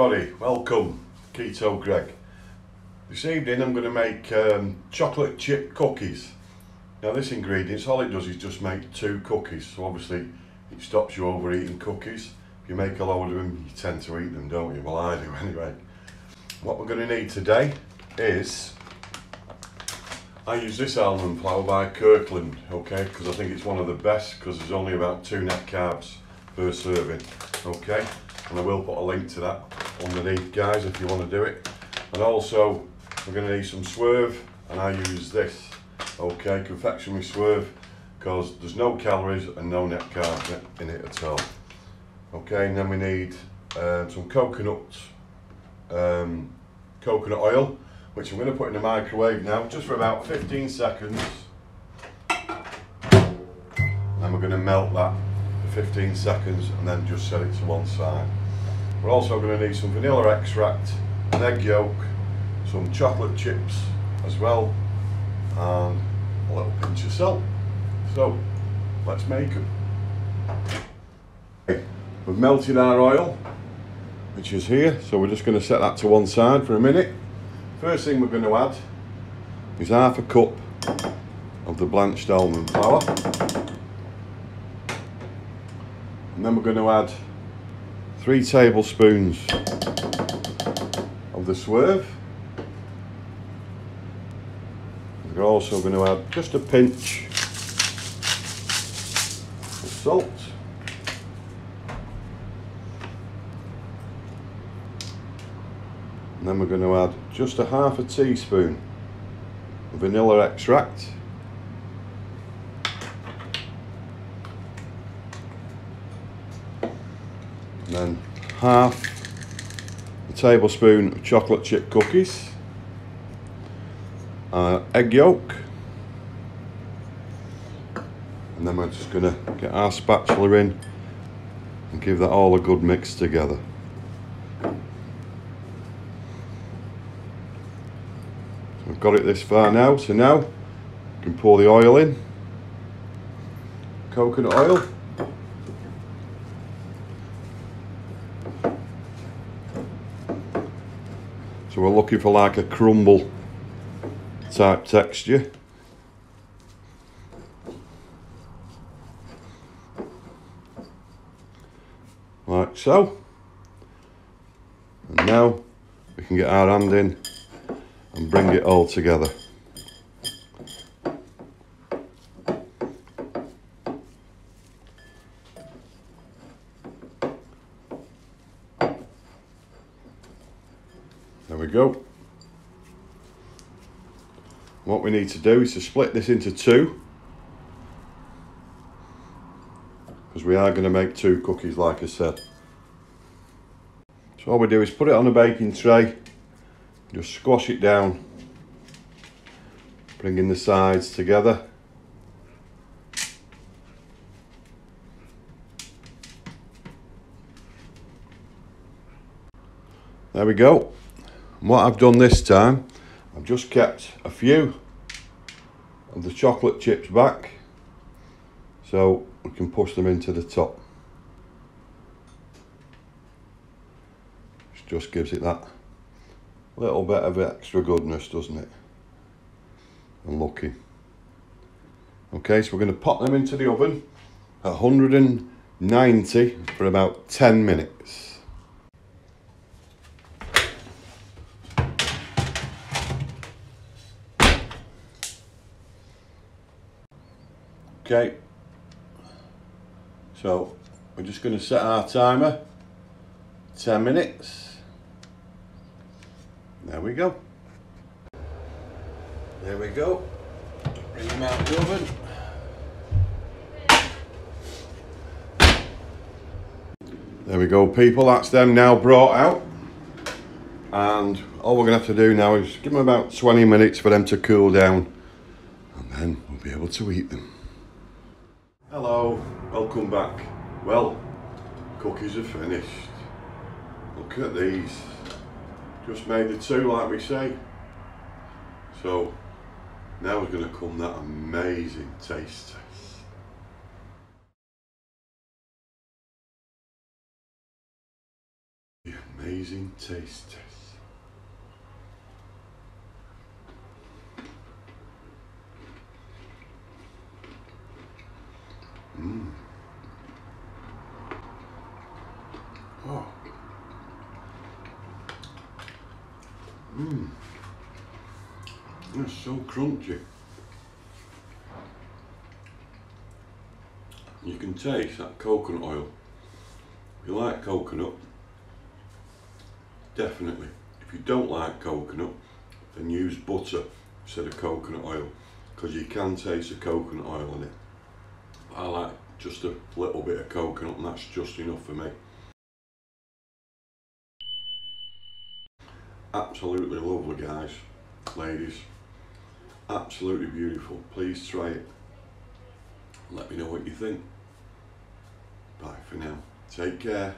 everybody, welcome, Keto Greg. This evening I'm going to make um, chocolate chip cookies. Now this ingredients, all it does is just make two cookies, so obviously it stops you overeating cookies. If you make a load of them, you tend to eat them, don't you? Well I do anyway. What we're going to need today is, I use this almond flour by Kirkland, okay, because I think it's one of the best, because there's only about two net carbs per serving, okay? And I will put a link to that underneath, guys, if you want to do it. And also, we're going to need some swerve, and I use this, okay, confectionery swerve, because there's no calories and no net carbs in it at all. Okay, and then we need um, some coconut, um, coconut oil, which I'm going to put in the microwave now, just for about 15 seconds. And we're going to melt that for 15 seconds and then just set it to one side. We're also going to need some vanilla extract, an egg yolk, some chocolate chips as well, and a little pinch of salt. So, let's make them. We've melted our oil, which is here, so we're just going to set that to one side for a minute. First thing we're going to add is half a cup of the blanched almond flour. And then we're going to add three tablespoons of the swerve. We're also going to add just a pinch of salt. And then we're going to add just a half a teaspoon of vanilla extract. And then half a tablespoon of chocolate chip cookies. Uh, egg yolk. And then we're just going to get our spatula in and give that all a good mix together. I've got it this far now, so now you can pour the oil in. Coconut oil. So we're looking for like a crumble type texture. Like so. And now we can get our hand in and bring it all together. There we go. What we need to do is to split this into two because we are going to make two cookies like I said. So all we do is put it on a baking tray just squash it down bringing the sides together there we go what I've done this time I've just kept a few of the chocolate chips back so we can push them into the top just gives it that little bit of extra goodness, doesn't it? And lucky. Okay, so we're going to pop them into the oven at 190 for about 10 minutes. Okay, so we're just going to set our timer 10 minutes. There we go. There we go. Bring them out the oven. There we go people, that's them now brought out. And all we're gonna have to do now is give them about 20 minutes for them to cool down and then we'll be able to eat them. Hello, welcome back. Well, cookies are finished. Look at these just made the two like we say so now is going to come that amazing taste test The amazing taste test. Mmm. Oh. Mmm. That's so crunchy. You can taste that coconut oil. If you like coconut, definitely. If you don't like coconut, then use butter instead of coconut oil because you can taste the coconut oil in it. I like just a little bit of coconut and that's just enough for me. Absolutely lovely guys, ladies. Absolutely beautiful. Please try it. Let me know what you think. Bye for now. Take care.